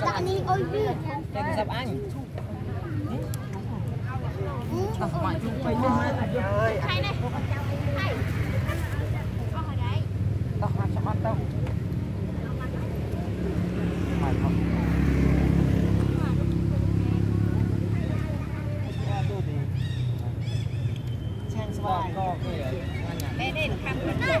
Dạ ni ôi bi. Cái dập anh. Tao phải chung quay chung lên. Hay này. Hay. Con hỏi đấy. Tao làm sao ăn đâu. Mày không. Cái anh à. Đây đây là khăn quần Nè.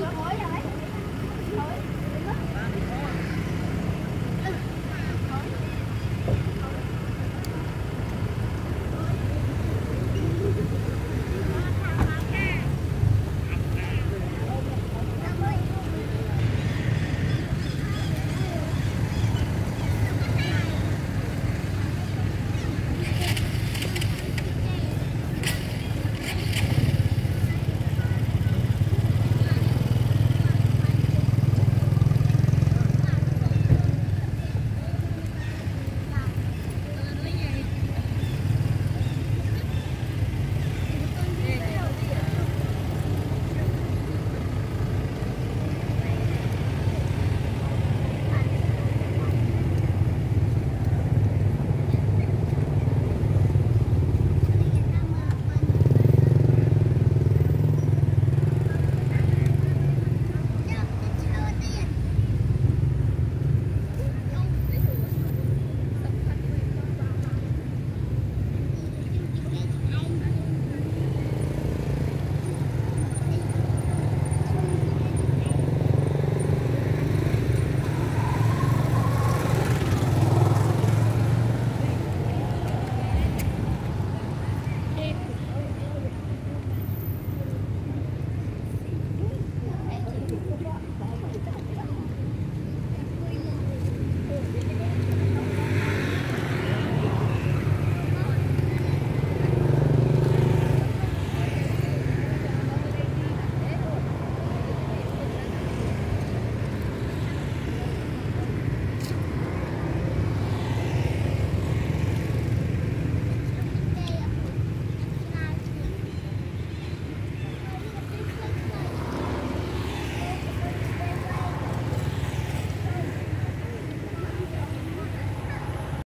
Good boy.